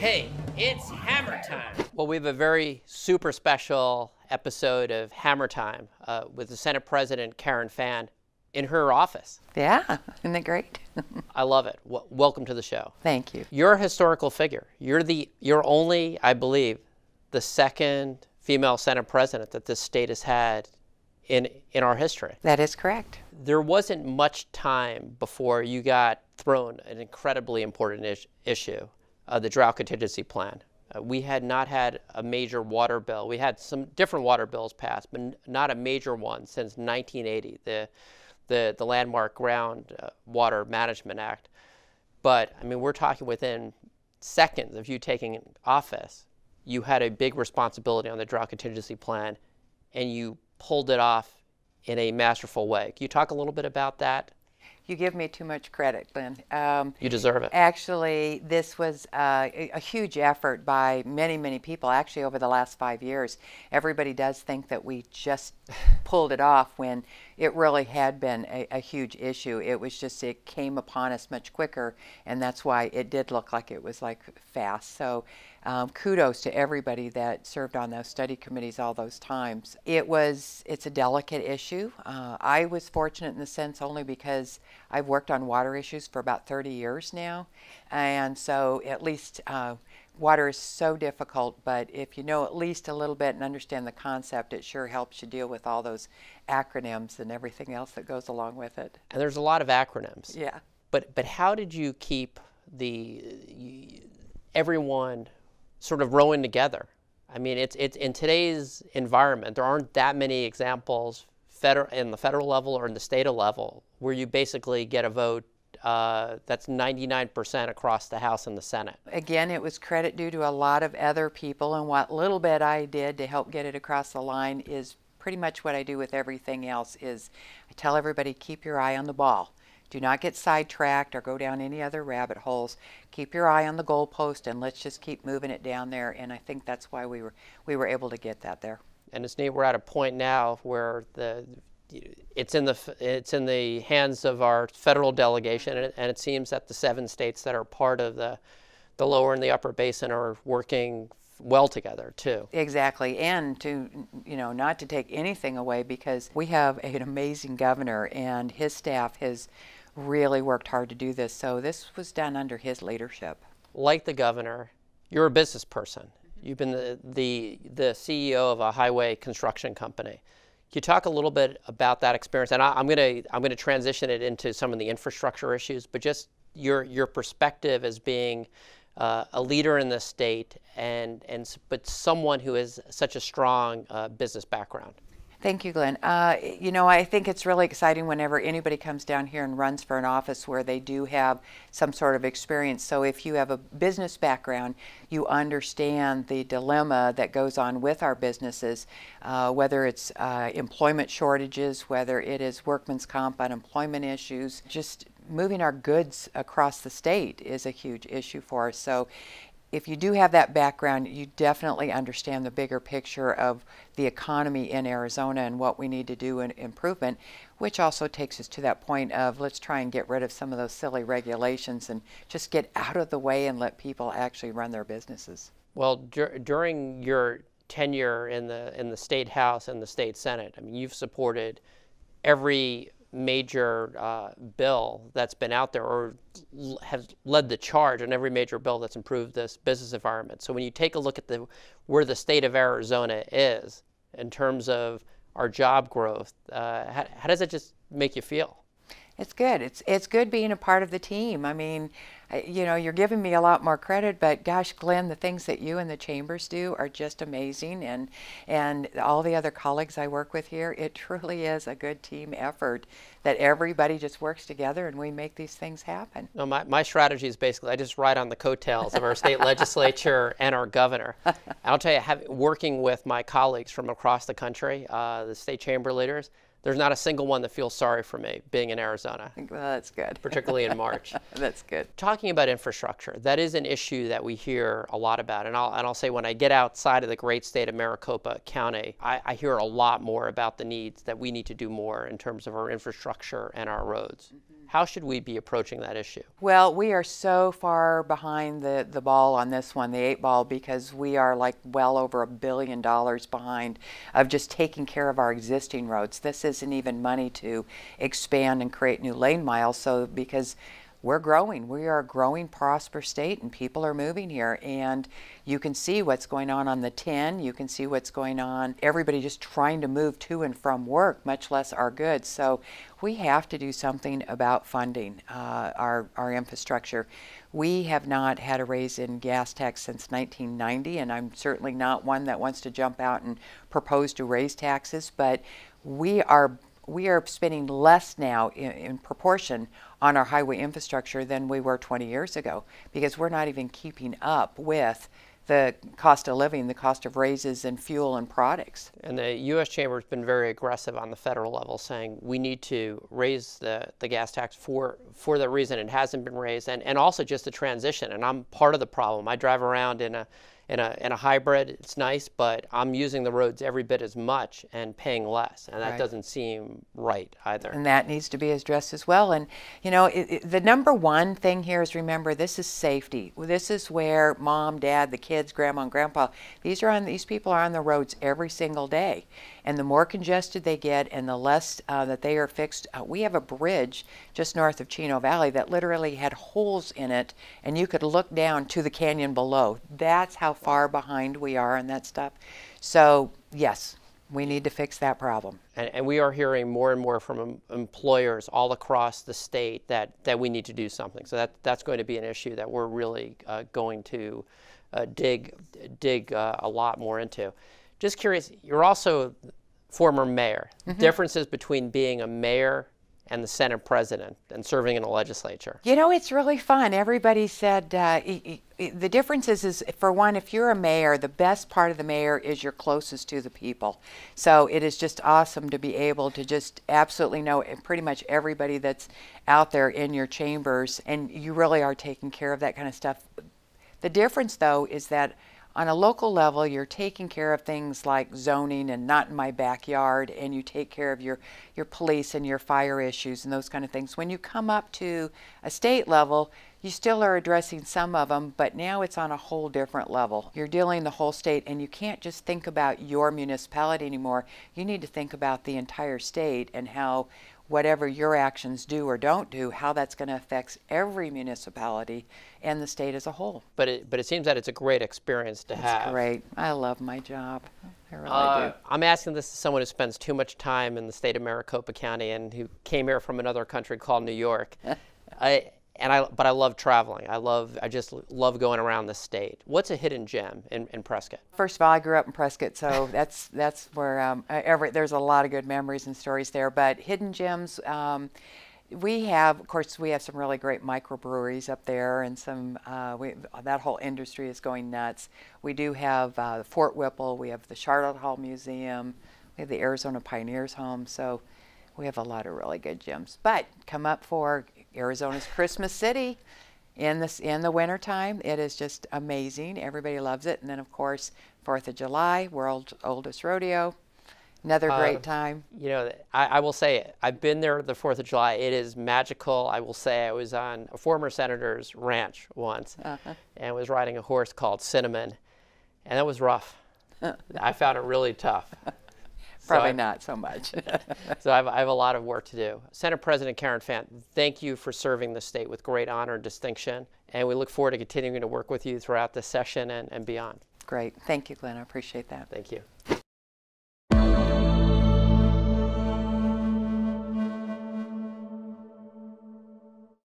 Hey, it's hammer time. Well, we have a very super special episode of Hammer Time uh, with the Senate President Karen Fann in her office. Yeah, isn't that great? I love it. W- welcome to the show. Thank you. You're a historical figure. You're the you're only, I believe, the second female Senate president that this state has had in in our history. That is correct. There wasn't much time before you got thrown an incredibly important is- issue, the drought contingency plan. Uh, we had not had a major water bill. We had some different water bills passed, but not a major one since 1980, the the, the landmark Ground uh, Water Management Act. But I mean, we're talking within seconds of you taking office, you had a big responsibility on the drought contingency plan, and you pulled it off in a masterful way. Can you talk a little bit about that? You give me too much credit, Glenn. Um, You deserve it. Actually, this was uh, a, a huge effort by many, many people. Actually, over the last five years, everybody does think that we just pulled it off when it really had been a, a huge issue. It was just it came upon us much quicker, and that's why it did look like it was like fast. So, um, kudos to everybody that served on those study committees all those times. It was it's a delicate issue. Uh, I was fortunate in the sense only because I've worked on water issues for about 30 years now, and so at least. Uh, water is so difficult, but if you know at least a little bit and understand the concept, it sure helps you deal with all those acronyms and everything else that goes along with it. And there's a lot of acronyms. Yeah. But but how did you keep the everyone sort of rowing together? I mean, it's it's in today's environment, there aren't that many examples federal in the federal level or in the state level where you basically get a vote uh, that's 99% across the House and the Senate. Again, it was credit due to a lot of other people, and what little bit I did to help get it across the line is pretty much what I do with everything else is I tell everybody keep your eye on the ball. Do not get sidetracked or go down any other rabbit holes. Keep your eye on the goalpost and let's just keep moving it down there. And I think that's why we were we were able to get that there. And it's neat. We're at a point now where the it's in the it's in the hands of our federal delegation, and it, and it seems that the seven states that are part of the the lower and the upper basin are working well together too. Exactly, and to you know not to take anything away because we have an amazing governor and his staff has really worked hard to do this. So this was done under his leadership. Like the governor, you're a business person. You've been the the, the CEO of a highway construction company. Can you talk a little bit about that experience? And I, I'm gonna I'm gonna transition it into some of the infrastructure issues, but just your your perspective as being uh, a leader in the state and and but someone who has such a strong uh, business background. Thank you, Glenn. Uh, you know, I think it's really exciting whenever anybody comes down here and runs for an office where they do have some sort of experience. So, if you have a business background, you understand the dilemma that goes on with our businesses, uh, whether it's uh, employment shortages, whether it is workman's comp, unemployment issues, just moving our goods across the state is a huge issue for us. So, if you do have that background, you definitely understand the bigger picture of the economy in Arizona and what we need to do in improvement, which also takes us to that point of let's try and get rid of some of those silly regulations and just get out of the way and let people actually run their businesses. Well, dur- during your tenure in the in the state house and the state senate, I mean, you've supported every major uh, bill that's been out there or has led the charge on every major bill that's improved this business environment. So when you take a look at the where the state of Arizona is in terms of our job growth, uh, how, how does it just make you feel? It's good. It's it's good being a part of the team. I mean, you know, you're giving me a lot more credit, but gosh, Glenn, the things that you and the chambers do are just amazing, and and all the other colleagues I work with here, it truly is a good team effort that everybody just works together and we make these things happen. No, my, my strategy is basically I just ride on the coattails of our state legislature and our governor. And I'll tell you, have, working with my colleagues from across the country, uh, the state chamber leaders, there's not a single one that feels sorry for me being in Arizona, Well, that's good. particularly in March. that's good. Talking about infrastructure, that is an issue that we hear a lot about. And I'll, and I'll say when I get outside of the great state of Maricopa County, I, I hear a lot more about the needs that we need to do more in terms of our infrastructure and our roads. Mm-hmm. How should we be approaching that issue? Well, we are so far behind the, the ball on this one, the eight ball, because we are like well over a billion dollars behind of just taking care of our existing roads. This isn't even money to expand and create new lane miles. So, because we're growing. We are a growing, prosperous state, and people are moving here. And you can see what's going on on the 10. You can see what's going on. Everybody just trying to move to and from work, much less our goods. So we have to do something about funding uh, our, our infrastructure. We have not had a raise in gas tax since 1990, and I'm certainly not one that wants to jump out and propose to raise taxes, but we are we are spending less now in, in, proportion on our highway infrastructure than we were 20 years ago because we're not even keeping up with the cost of living, the cost of raises and fuel and products. And the U.S. Chamber has been very aggressive on the federal level, saying we need to raise the, the gas tax for for the reason it hasn't been raised, and, and also just the transition. And I'm part of the problem. I drive around in a in a, in a hybrid, it's nice, but I'm using the roads every bit as much and paying less, and that right. doesn't seem right either. And that needs to be addressed as well. And you know, it, it, the number one thing here is remember this is safety. This is where mom, dad, the kids, grandma, and grandpa. These are on these people are on the roads every single day, and the more congested they get, and the less uh, that they are fixed. Uh, we have a bridge just north of Chino Valley that literally had holes in it, and you could look down to the canyon below. That's how far behind we are on that stuff. So, yes, we need to fix that problem. And, and, we are hearing more and more from employers all across the state that, that we need to do something. So that, that's going to be an issue that we're really uh, going to uh, dig, dig uh, a lot more into. Just curious, you're also former mayor. Mm-hmm. Differences between being a mayor and the Senate president and serving in the legislature? You know, it's really fun. Everybody said uh, the difference is, is, for one, if you're a mayor, the best part of the mayor is you're closest to the people. So it is just awesome to be able to just absolutely know pretty much everybody that's out there in your chambers, and you really are taking care of that kind of stuff. The difference, though, is that on a local level, you're taking care of things like zoning and not in my backyard, and you take care of your, your police and your fire issues and those kind of things. When you come up to a state level, you still are addressing some of them, but now it's on a whole different level. You're dealing the whole state, and you can't just think about your municipality anymore. You need to think about the entire state and how whatever your actions do or don't do, how that's going to affect every municipality and the state as a whole. But it, but it seems that it's a great experience to it's have. great. I love my job. I really uh, do. I'm asking this as someone who spends too much time in the state of Maricopa County and who came here from another country called New York. I, and I, but I love traveling. I love, I just love going around the state. What's a hidden gem in, in Prescott? First of all, I grew up in Prescott, so that's that's where um, every, there's a lot of good memories and stories there. But hidden gems, um, we have, of course, we have some really great microbreweries up there, and some uh, we, that whole industry is going nuts. We do have uh, Fort Whipple, we have the Sharlot Hall Museum, we have the Arizona Pioneers Home, so we have a lot of really good gems. But come up for Arizona's Christmas City in this in the wintertime. It is just amazing. Everybody loves it. And then of course, Fourth of July, world's oldest rodeo. Another great uh, time. You know, I, I, will say I've been there the Fourth of July. It is magical. I will say I was on a former senator's ranch once uh-huh. and was riding a horse called Cinnamon, and that was rough. I found it really tough. Probably so not so much. so I have, I have, a lot of work to do. Senate President Karen Fann, thank you for serving the state with great honor and distinction. And we look forward to continuing to work with you throughout this session and, and beyond. Great. Thank you, Glenn. I appreciate that. Thank you.